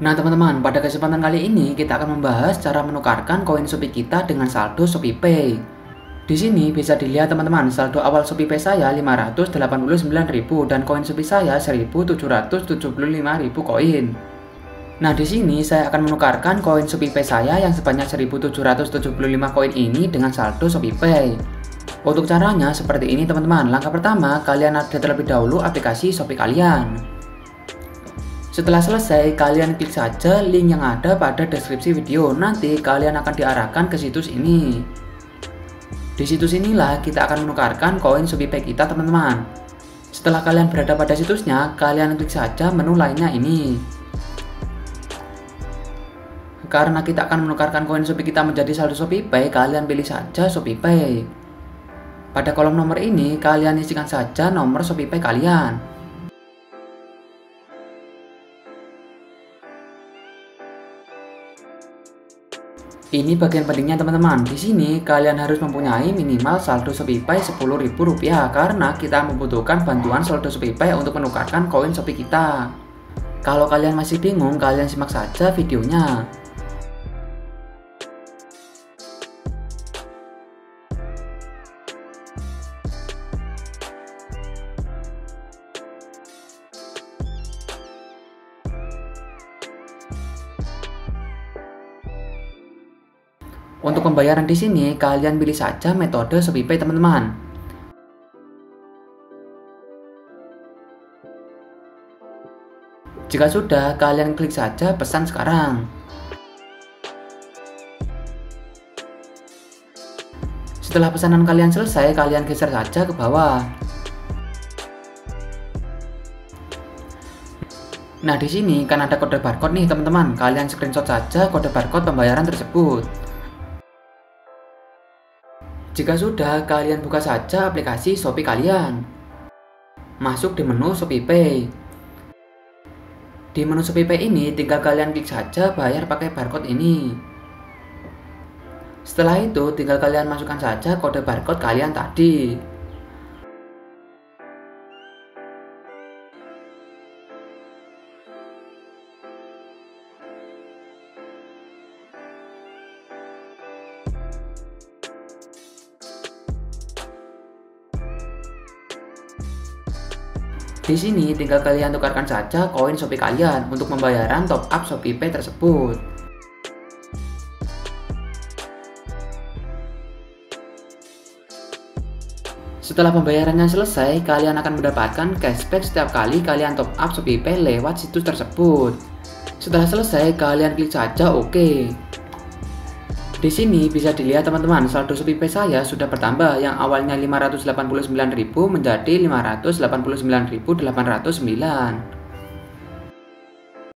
Nah teman-teman, pada kesempatan kali ini kita akan membahas cara menukarkan koin Shopee kita dengan saldo Shopee Pay. Di sini bisa dilihat teman-teman, saldo awal Shopee Pay saya 589.000 dan koin Shopee saya 1.775.000 koin. Nah di sini saya akan menukarkan koin Shopee Pay saya yang sebanyak 1.775 koin ini dengan saldo Shopee Pay. Untuk caranya seperti ini teman-teman. Langkah pertama, kalian update terlebih dahulu aplikasi Shopee kalian. Setelah selesai, kalian klik saja link yang ada pada deskripsi video. Nanti kalian akan diarahkan ke situs ini. Di situs inilah kita akan menukarkan koin ShopeePay kita teman-teman. Setelah kalian berada pada situsnya, kalian klik saja menu lainnya ini. Karena kita akan menukarkan koin Shopee kita menjadi saldo ShopeePay, kalian pilih saja ShopeePay. Pada kolom nomor ini, kalian isikan saja nomor ShopeePay kalian. Ini bagian pentingnya teman-teman. Di sini kalian harus mempunyai minimal saldo ShopeePay Rp10.000 karena kita membutuhkan bantuan saldo ShopeePay untuk menukarkan koin Shopee kita. Kalau kalian masih bingung, kalian simak saja videonya. Untuk pembayaran di sini, kalian pilih saja metode ShopeePay teman-teman. Jika sudah, kalian klik saja pesan sekarang. Setelah pesanan kalian selesai, kalian geser saja ke bawah. Nah, di sini kan ada kode barcode nih, teman-teman. Kalian screenshot saja kode barcode pembayaran tersebut. Jika sudah, kalian buka saja aplikasi Shopee kalian. Masuk di menu Shopee Pay. Di menu Shopee Pay ini, tinggal kalian klik saja bayar pakai barcode ini. Setelah itu, tinggal kalian masukkan saja kode barcode kalian tadi. Di sini tinggal kalian tukarkan saja koin Shopee kalian untuk pembayaran top up Shopee Pay tersebut. Setelah pembayarannya selesai, kalian akan mendapatkan cashback setiap kali kalian top up Shopee Pay lewat situs tersebut. Setelah selesai, kalian klik saja OK. Di sini bisa dilihat teman-teman, saldo ShopeePay saya sudah bertambah yang awalnya 589.000 menjadi 589.809.